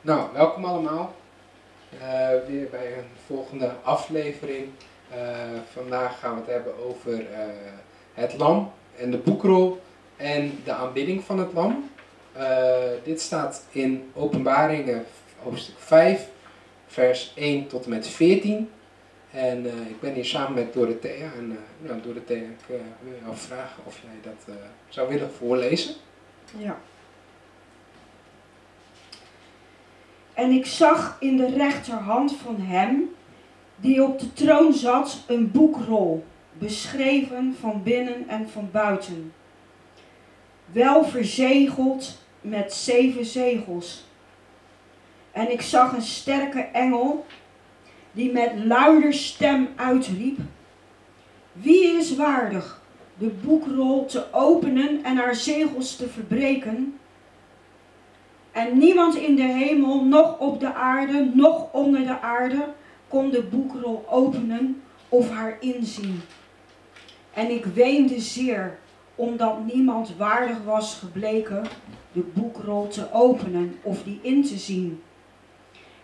Nou, welkom allemaal. Uh, weer bij een volgende aflevering. Uh, vandaag gaan we het hebben over uh, het lam en de boekrol en de aanbidding van het lam. dit staat in Openbaringen hoofdstuk 5, vers 1 tot en met 14. En ik ben hier samen met Dorothea. En nou, Dorothea, ik wil jou vragen of jij dat zou willen voorlezen. Ja. En ik zag in de rechterhand van hem, die op de troon zat, een boekrol, beschreven van binnen en van buiten. Wel verzegeld met zeven zegels. En ik zag een sterke engel, die met luider stem uitriep, Wie is waardig de boekrol te openen en haar zegels te verbreken? En niemand in de hemel, noch op de aarde, noch onder de aarde, kon de boekrol openen of haar inzien. En ik weende zeer, omdat niemand waardig was gebleken de boekrol te openen of die in te zien.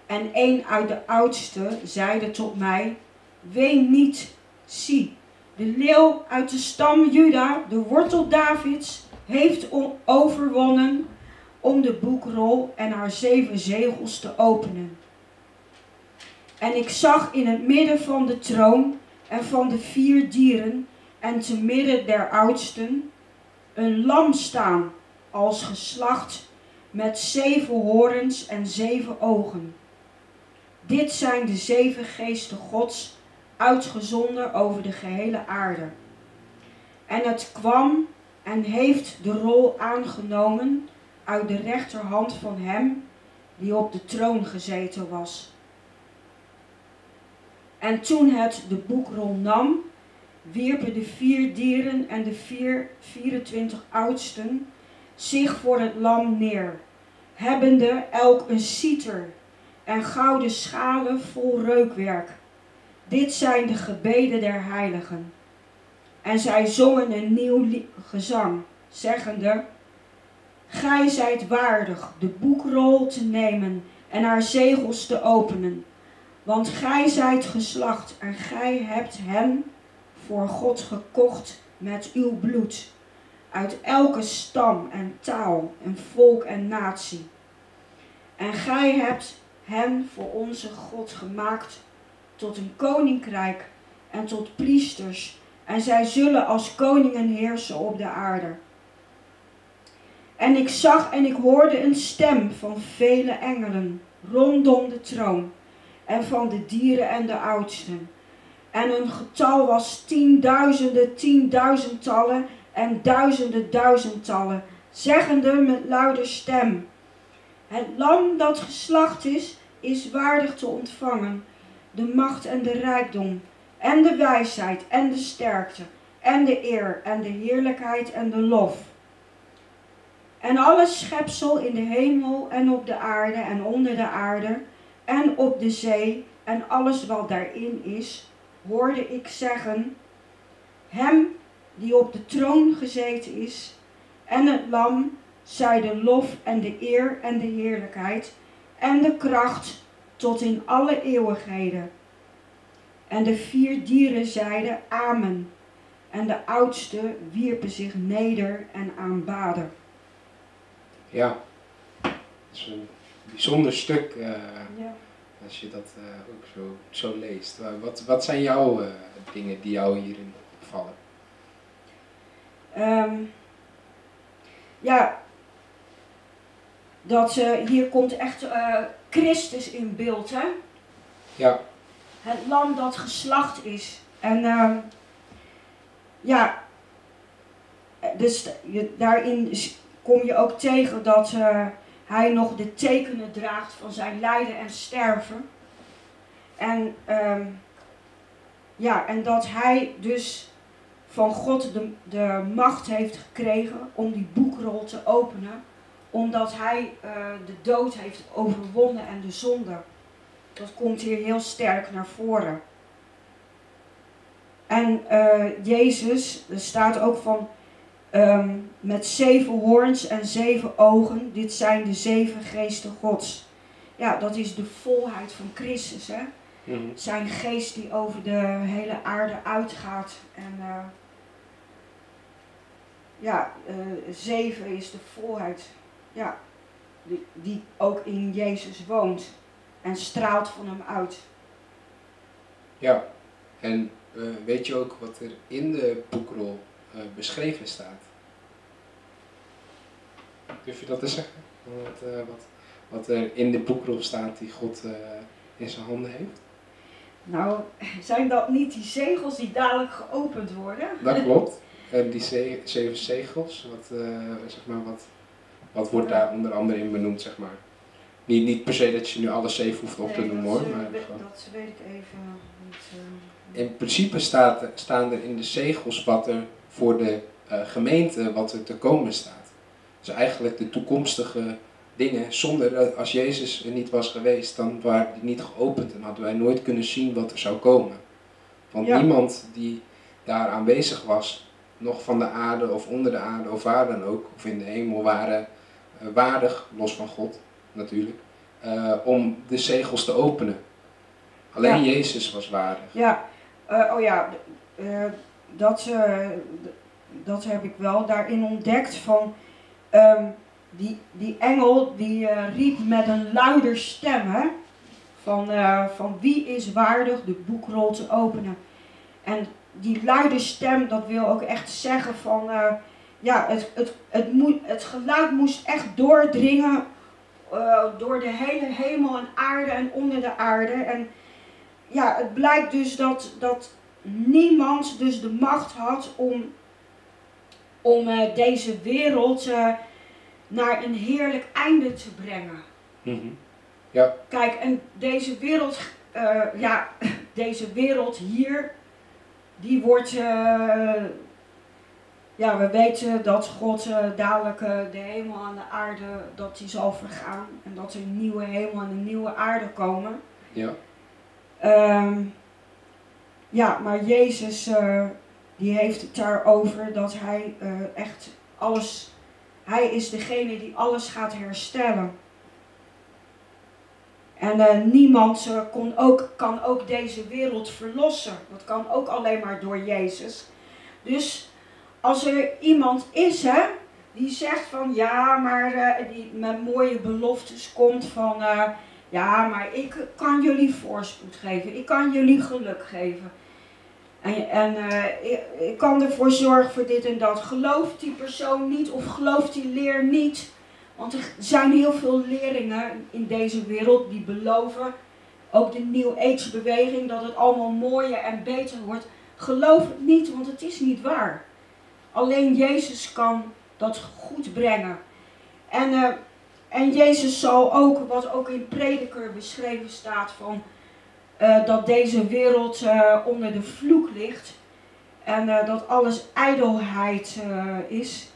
En een uit de oudsten zeide tot mij, ween niet, zie, de leeuw uit de stam Juda, de wortel Davids, heeft overwonnen om de boekrol en haar zeven zegels te openen. En ik zag in het midden van de troon en van de vier dieren en te midden der oudsten een lam staan als geslacht met zeven horens en zeven ogen. Dit zijn de zeven geesten Gods uitgezonden over de gehele aarde. En het kwam en heeft de rol aangenomen uit de rechterhand van hem die op de troon gezeten was. En toen het de boekrol nam, wierpen de vier dieren en de vier, 24 oudsten zich voor het lam neer, hebbende elk een citer en gouden schalen vol reukwerk. Dit zijn de gebeden der heiligen. En zij zongen een nieuw gezang, zeggende, Gij zijt waardig de boekrol te nemen en haar zegels te openen. Want gij zijt geslacht en gij hebt hen voor God gekocht met uw bloed. Uit elke stam en taal en volk en natie. En gij hebt hen voor onze God gemaakt tot een koninkrijk en tot priesters. En zij zullen als koningen heersen op de aarde. En ik zag en ik hoorde een stem van vele engelen rondom de troon en van de dieren en de oudsten. En hun getal was tienduizenden, tienduizendtallen en duizenden duizendtallen, zeggende met luide stem, het lam dat geslacht is, is waardig te ontvangen, de macht en de rijkdom, en de wijsheid en de sterkte, en de eer en de heerlijkheid en de lof en alle schepsel in de hemel en op de aarde en onder de aarde en op de zee en alles wat daarin is, hoorde ik zeggen, Hem die op de troon gezeten is en het lam, zij de lof en de eer en de heerlijkheid en de kracht tot in alle eeuwigheden. En de vier dieren zeiden Amen. En de oudste wierpen zich neder en aanbaden. Ja, dat is een bijzonder stuk uh, ja. als je dat uh, ook zo, zo leest. Wat, wat zijn jouw uh, dingen die jou hierin opvallen? Um, ja, dat hier komt echt Christus in beeld, hè? Ja. Het lam dat geslacht is. En uh, ja, dus daarin kom je ook tegen dat uh, hij nog de tekenen draagt van zijn lijden en sterven. En, uh, ja, en dat hij dus van God de, de macht heeft gekregen om die boekrol te openen. Omdat hij uh, de dood heeft overwonnen en de zonde. Dat komt hier heel sterk naar voren. En uh, Jezus, er staat ook van ehm, met zeven hoorns en zeven ogen. Dit zijn de zeven geesten Gods. Ja, dat is de volheid van Christus. Hè? Mhm. Zijn geest die over de hele aarde uitgaat. En eh, ja, eh, zeven is de volheid. Ja, die, die ook in Jezus woont. En straalt van hem uit. Ja, en eh, weet je ook wat er in de boekrol beschreven staat? Durf je dat te zeggen? Wat, eh, wat, wat er in de boekrol staat die God eh, in zijn handen heeft? Nou, zijn dat niet die zegels die dadelijk geopend worden? Dat klopt. En die ze- zeven zegels, wat, eh, zeg maar, wat, wat wordt daar onder andere in benoemd, zeg maar? Niet, niet per se dat je nu alle zeven hoeft op te noemen hoor, eh, maar we- dat weet ik even niet. eh. In principe staat, staan er in de zegels wat er voor de eh, gemeente wat er te komen staat. Dus eigenlijk de toekomstige dingen, zonder dat als Jezus er niet was geweest, dan waren die niet geopend en hadden wij nooit kunnen zien wat er zou komen. Want Ja. niemand die daar aanwezig was, nog van de aarde of onder de aarde of waar dan ook, of in de hemel, waren eh, waardig, los van God natuurlijk, eh, om de zegels te openen. Alleen Jezus was waardig. Ja, oh ja, dat, d- dat heb ik wel daarin ontdekt van ehm, die, die engel die eh, riep met een luider stem van, eh, van wie is waardig de boekrol te openen. En die luide stem, dat wil ook echt zeggen van, eh, ja, het, het, het, moet, het geluid moest echt doordringen door de hele hemel en aarde en onder de aarde. En ja, het blijkt dus dat, dat niemand dus de macht had om, om eh, deze wereld eh, naar een heerlijk einde te brengen. Mhm. Kijk, en deze wereld, eh, ja, deze wereld hier, die wordt, ja, we weten dat God dadelijk de hemel en de aarde, dat die zal vergaan. En dat er een nieuwe hemel en een nieuwe aarde komen. Ja. Ehm, ja, maar Jezus eh, die heeft het daarover dat hij eh, echt alles, hij is degene die alles gaat herstellen. En eh, niemand kon ook, kan ook deze wereld verlossen. Dat kan ook alleen maar door Jezus. Dus als er iemand is hè, die zegt van ja, maar die met mooie beloftes komt van ja, maar ik kan jullie voorspoed geven. Ik kan jullie geluk geven. En, en eh, ik, kan ervoor zorgen voor dit en dat. Gelooft die persoon niet of gelooft die leer niet? Want er zijn heel veel leerlingen in deze wereld die beloven, ook de New Age beweging, dat het allemaal mooier en beter wordt. Geloof het niet, want het is niet waar. Alleen Jezus kan dat goed brengen. En, eh, en Jezus zal ook, wat ook in Prediker beschreven staat, van, eh, dat deze wereld eh, onder de vloek ligt. En eh, dat alles ijdelheid is.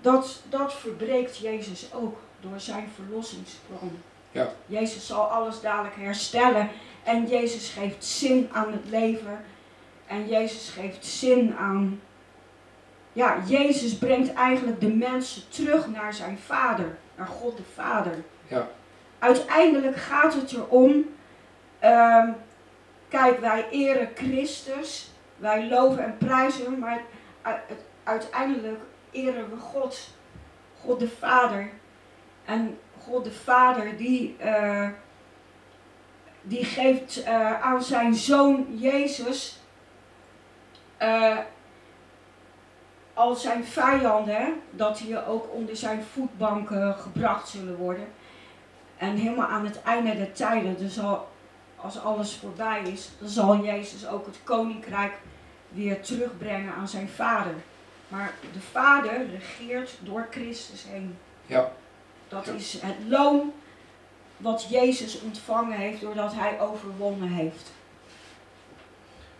Dat, dat verbreekt Jezus ook door zijn verlossingsplan. Ja. Jezus zal alles dadelijk herstellen. En Jezus geeft zin aan het leven. En Jezus geeft zin aan. Ja, Jezus brengt eigenlijk de mensen terug naar zijn Vader, naar God de Vader. Ja. Uiteindelijk gaat het erom. Ehm, kijk, wij eren Christus, wij loven en prijzen maar uiteindelijk eren we God, God de Vader. En God de Vader die, eh, die geeft eh, aan zijn zoon Jezus eh, al zijn vijanden, dat die ook onder zijn voetbanken gebracht zullen worden. En helemaal aan het einde der tijden, dus al, als alles voorbij is, dan zal Jezus ook het koninkrijk weer terugbrengen aan zijn vader. Maar de vader regeert door Christus heen. Ja. Dat Ja. is het loon wat Jezus ontvangen heeft doordat hij overwonnen heeft.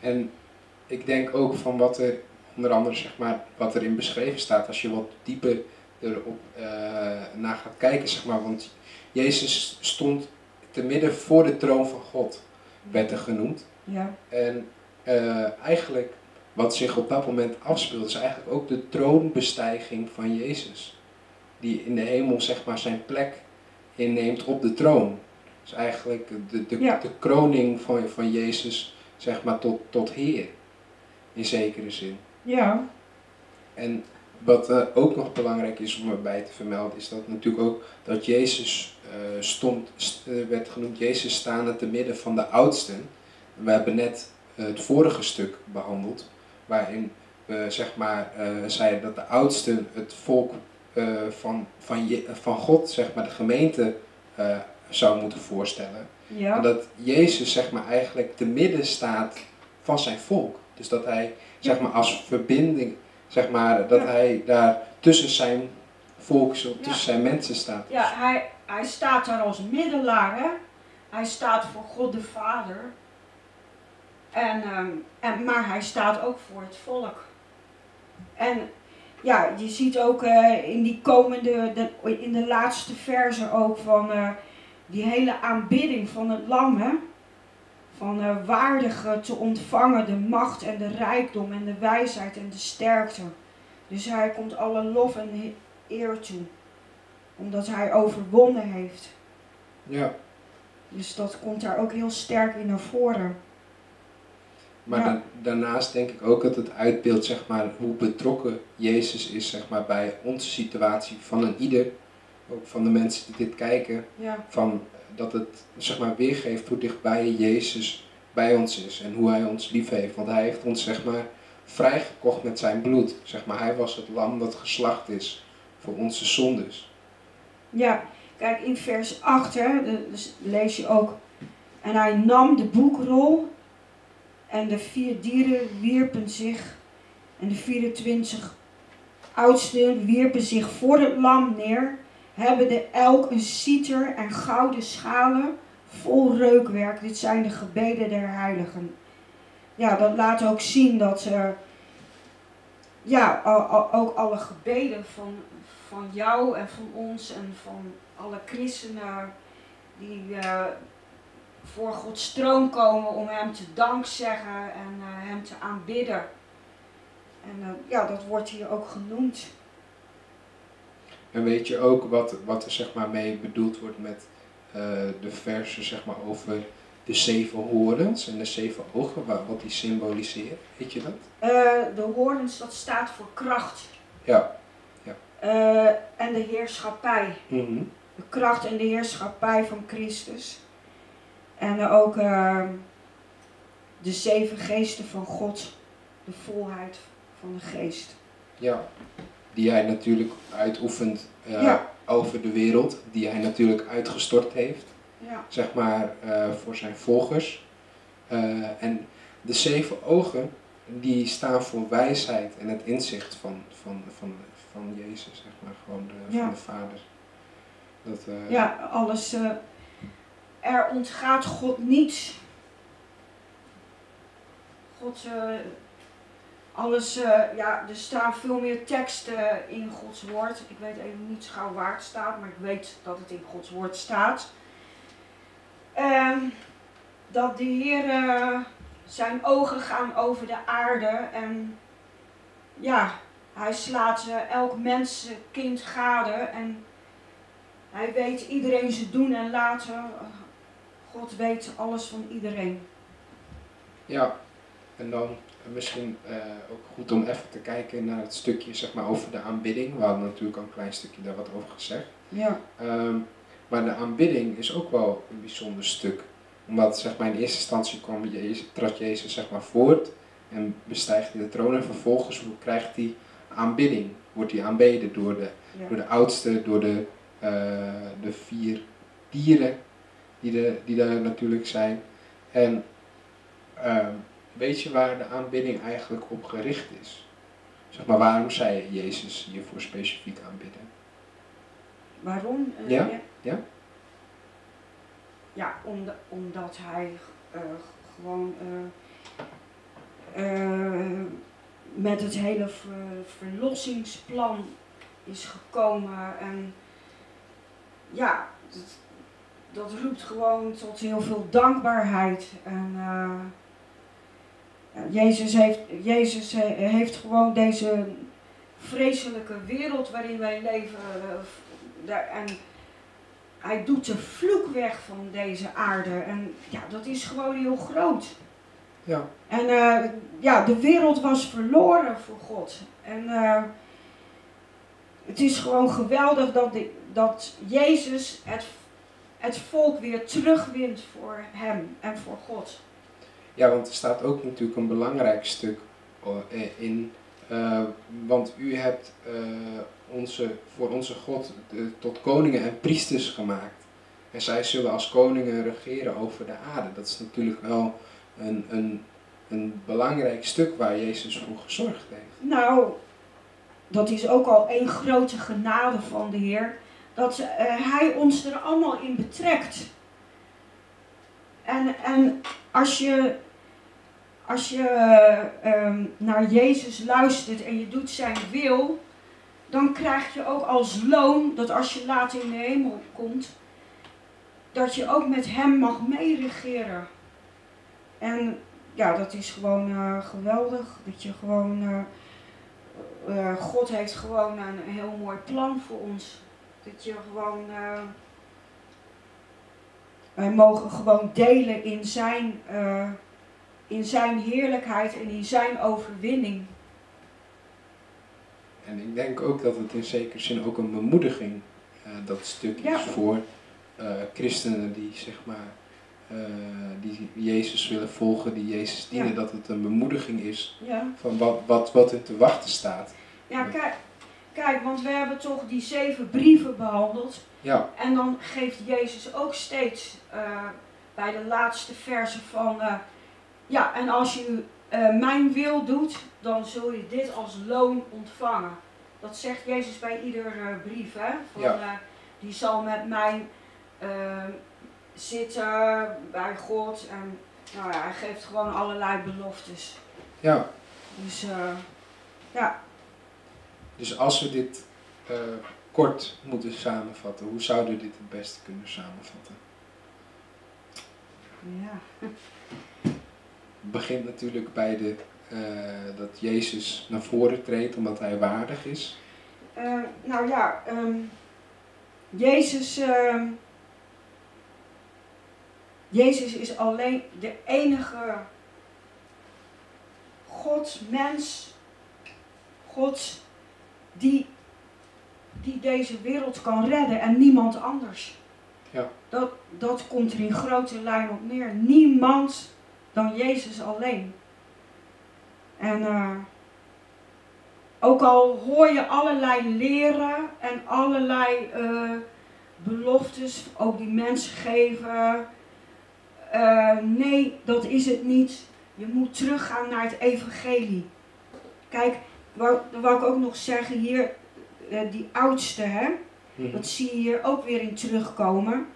En ik denk ook van wat er, onder andere zeg maar, wat erin beschreven staat, als je wat dieper erop eh, naar gaat kijken, zeg maar. Want Jezus stond te midden voor de troon van God, werd er genoemd. Ja, En eh, eigenlijk wat zich op dat moment afspeelt, is eigenlijk ook de troonbestijging van Jezus. Die in de hemel zeg maar zijn plek inneemt op de troon. Dus eigenlijk de, de, Ja. de kroning van, van Jezus zeg maar tot, tot Heer. In zekere zin. Ja, En wat eh, ook nog belangrijk is om erbij te vermelden, is dat natuurlijk ook dat Jezus eh, stond, st- eh, werd genoemd, Jezus staande te midden van de oudsten. We hebben net het vorige stuk behandeld, waarin we zeg maar zeiden dat de oudsten het volk van, van, Je- van God, zeg maar de gemeente, zou moeten voorstellen. ja. En dat Jezus zeg maar eigenlijk te midden staat van zijn volk. Dus dat hij zeg maar als verbinding, zeg maar, dat Ja. hij daar tussen zijn volk, Ja. tussen zijn mensen staat. Ja, hij, hij staat daar als middelaar, hè? Hij staat voor God de Vader. En, ehm, en, maar hij staat ook voor het volk. En ja, je ziet ook eh, in die komende, de, in de laatste verse ook van eh, die hele aanbidding van het lam, hè? Van eh, waardige te ontvangen de macht en de rijkdom en de wijsheid en de sterkte. Dus hij komt alle lof en eer toe omdat hij overwonnen heeft. Ja, Dus dat komt daar ook heel sterk in naar voren. maar Ja. da- daarnaast denk ik ook dat het uitbeeldt zeg maar, hoe betrokken Jezus is zeg maar, bij onze situatie van een ieder. Ook van de mensen die dit kijken. Ja, Van, dat het zeg maar, weergeeft hoe dichtbij Jezus bij ons is en hoe hij ons lief heeft. Want hij heeft ons zeg maar, vrijgekocht met zijn bloed. Zeg maar, hij was het lam dat geslacht is voor onze zondes. ja. kijk in vers 8 hè, de- dus lees je ook. En hij nam de boekrol en de vier dieren wierpen zich en de 24 oudsten wierpen zich voor het lam neer, hebben de elk een citer en gouden schalen vol reukwerk. Dit zijn de gebeden der heiligen. Ja, dat laat ook zien dat eh, ja, ook alle gebeden van, van jou en van ons en van alle christenen die eh, voor Gods troon komen om Hem te dankzeggen en eh, Hem te aanbidden. En ja, dat wordt hier ook genoemd. En weet je ook wat, wat er zeg maar, mee bedoeld wordt met eh, de versen zeg maar, over de zeven horens en de zeven ogen, wa- wat die symboliseren? Weet je dat? Eh, de hoorns, dat staat voor kracht Ja. eh, en de heerschappij. Mhm. de kracht en de heerschappij van Christus. En ook eh, de zeven geesten van God, de volheid van de geest. Ja, die hij natuurlijk uitoefent eh, Ja. over de wereld, die hij natuurlijk uitgestort heeft, Ja, zeg maar, eh, voor zijn volgers. Eh, en de zeven ogen, die staan voor wijsheid en het inzicht van, van, van, van Jezus, zeg maar, gewoon de, Ja. van de Vader. Dat, ja alles. er ontgaat God niets. God, alles, eh, ja, er staan veel meer teksten in Gods woord. Ik weet even niet gauw waar het staat, maar ik weet dat het in Gods woord staat. Ehm, dat de Heer eh, zijn ogen gaan over de aarde en ja, hij slaat eh, elk mensenkind gade en hij weet iedereen zijn doen en laten. God weet alles van iedereen. Ja, en dan misschien eh, ook goed om even te kijken naar het stukje zeg maar, over de aanbidding. We hadden natuurlijk al een klein stukje daar wat over gezegd. Ja, Ehm, maar de aanbidding is ook wel een bijzonder stuk. Omdat zeg maar, in eerste instantie kwam Jezus, trad Jezus zeg maar, voort en bestijgt hij de troon. En vervolgens krijgt hij aanbidding. Wordt hij aanbeden door de, door de oudste, door de, eh, de vier dieren die, de, die daar natuurlijk zijn. En ehm, weet je waar de aanbidding eigenlijk op gericht is? Zeg maar, waarom zei Jezus hiervoor specifiek aanbidden? Waarom? Eh, Ja? Ja? Ja, omda- omdat hij eh, gewoon eh, eh, met het hele ver- verlossingsplan is gekomen. En ja, dat, dat roept gewoon tot heel veel dankbaarheid. En, eh, Jezus, heeft, Jezus eh, heeft gewoon deze vreselijke wereld waarin wij leven. eh, en hij doet de vloek weg van deze aarde. En ja, dat is gewoon heel groot. Ja, En eh, ja, de wereld was verloren voor God. En het is gewoon geweldig dat, de, dat Jezus het, het volk weer terugwint voor hem en voor God. Ja, want er staat ook natuurlijk een belangrijk stuk eh, in. eh, want u hebt eh, onze, voor onze God tot koningen en priesters gemaakt. En zij zullen als koningen regeren over de aarde. Dat is natuurlijk wel een, een, een belangrijk stuk waar Jezus voor gezorgd heeft. Nou, dat is ook al één grote genade van de Heer. Dat Hij ons er allemaal in betrekt. En, en als je, als je eh, ehm, naar Jezus luistert en je doet zijn wil, dan krijg je ook als loon dat als je later in de hemel komt, dat je ook met Hem mag meeregeren. En ja, dat is gewoon eh, geweldig. Dat je gewoon. eh, God heeft gewoon een, heel mooi plan voor ons. Dat je gewoon. wij mogen gewoon delen in zijn, in zijn heerlijkheid en in zijn overwinning. En ik denk ook dat het in zekere zin ook een bemoediging, eh, dat stuk Ja. is voor eh, christenen die zeg maar, eh, die Jezus willen volgen, die Jezus dienen, Ja. dat het een bemoediging is Ja, van wat, wat, wat er te wachten staat. ja kijk, kijk, want we hebben toch die zeven brieven behandeld. Ja, En dan geeft Jezus ook steeds bij de laatste verse van, ja, en als je eh, mijn wil doet, dan zul je dit als loon ontvangen. Dat zegt Jezus bij ieder eh, brief, hè? Van, Ja. eh, die zal met mij eh, zitten bij God. En nou ja, hij geeft gewoon allerlei beloftes. ja. Dus ja, Dus als we dit kort moeten samenvatten, hoe zouden we dit het beste kunnen samenvatten? ja. Begint natuurlijk bij de, eh, dat Jezus naar voren treedt omdat hij waardig is. Eh, nou ja, ehm, Jezus, ehm, Jezus is alleen de enige God, mens, God die, die deze wereld kan redden en niemand anders. Ja. Dat, dat komt er in grote lijn op neer. Niemand dan Jezus alleen. En eh, ook al hoor je allerlei leren en allerlei eh, beloftes, ook die mensen geven. eh, nee, dat is het niet. Je moet teruggaan naar het evangelie. Kijk, wou, dat wou ik ook nog zeggen hier, die oudste, hè, Mhm. dat zie je hier ook weer in terugkomen.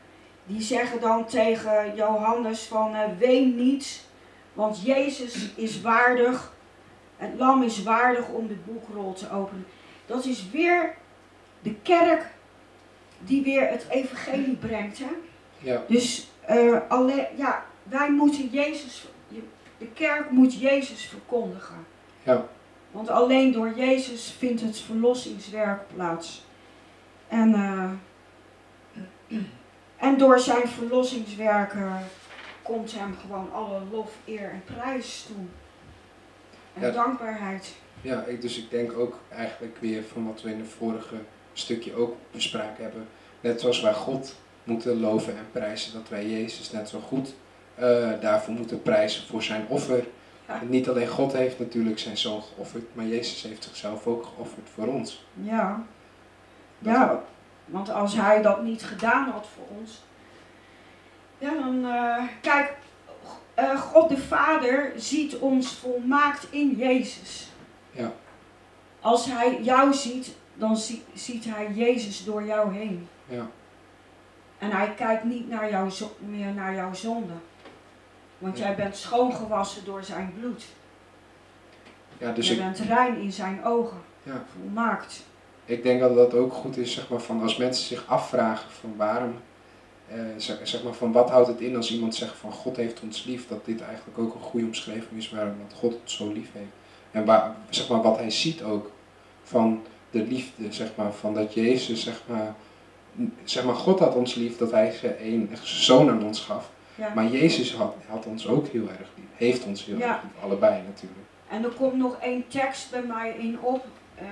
Die zeggen dan tegen Johannes van ween niet, want Jezus is waardig. Het lam is waardig om de boekrol te openen. Dat is weer de kerk die weer het evangelie brengt. Hè? Ja, Dus eh, alleen, ja, wij moeten Jezus, de kerk moet Jezus verkondigen. ja, Want alleen door Jezus vindt het verlossingswerk plaats. En, eh, en door zijn verlossingswerken komt hem gewoon alle lof, eer en prijs toe. En Ja. dankbaarheid. ja ik, dus ik denk ook eigenlijk weer van wat we in het vorige stukje ook bespraken hebben. Net zoals wij God moeten loven en prijzen, dat wij Jezus net zo goed eh, daarvoor moeten prijzen voor zijn offer. Ja. Niet alleen God heeft natuurlijk zijn zoon geofferd, maar Jezus heeft zichzelf ook geofferd voor ons. Ja. Ja, want als hij dat niet gedaan had voor ons. Ja, dan. eh, kijk, eh, God de Vader ziet ons volmaakt in Jezus. Ja. Als hij jou ziet, dan zie- ziet hij Jezus door jou heen. Ja, En hij kijkt niet naar jou meer naar jouw zonde. Want Ja. jij bent schoongewassen door zijn bloed. ja dus jij ik, bent rein in zijn ogen. ja, Volmaakt. ik denk dat dat ook goed is, zeg maar, van als mensen zich afvragen van waarom zeg, zeg, maar van wat houdt het in als iemand zegt van God heeft ons lief, dat dit eigenlijk ook een goede omschrijving is waarom dat God ons zo lief heeft. En waar, zeg maar, wat hij ziet ook van de liefde, zeg maar, van dat Jezus, zeg maar, zeg maar, God had ons lief dat hij zijn een zoon aan ons gaf. Maar Jezus had, had, ons ook heel erg lief, heeft ons heel erg lief, allebei natuurlijk. En er komt nog één tekst bij mij in op, uh,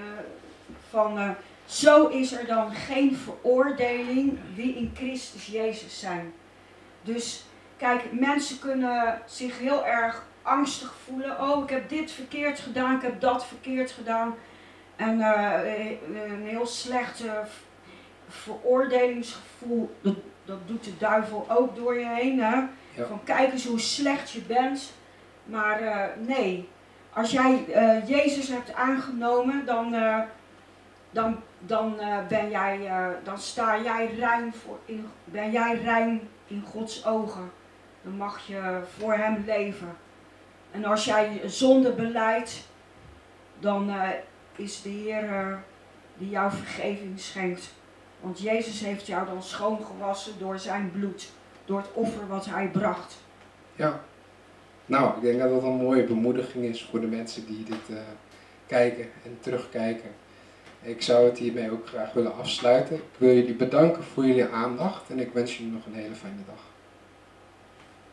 van uh, zo is er dan geen veroordeling wie in Christus Jezus zijn. Dus kijk, mensen kunnen zich heel erg angstig voelen. Oh, ik heb dit verkeerd gedaan, ik heb dat verkeerd gedaan. En uh, een heel slecht veroordelingsgevoel, dat, dat doet de duivel ook door je heen. Hè? Van kijk eens hoe slecht je bent. Maar uh, nee, als jij Jezus hebt aangenomen, dan, dan, dan, ben jij, dan sta jij rein, voor in, ben jij rein in Gods ogen. Dan mag je voor Hem leven. En als jij zonde beleidt, dan is de Heer die jou vergeving schenkt. Want Jezus heeft jou dan schoongewassen door zijn bloed, door het offer wat hij bracht. Ja, nou, ik denk dat dat een mooie bemoediging is voor de mensen die dit kijken en terugkijken. Ik zou het hiermee ook graag willen afsluiten. Ik wil jullie bedanken voor jullie aandacht en ik wens jullie nog een hele fijne dag.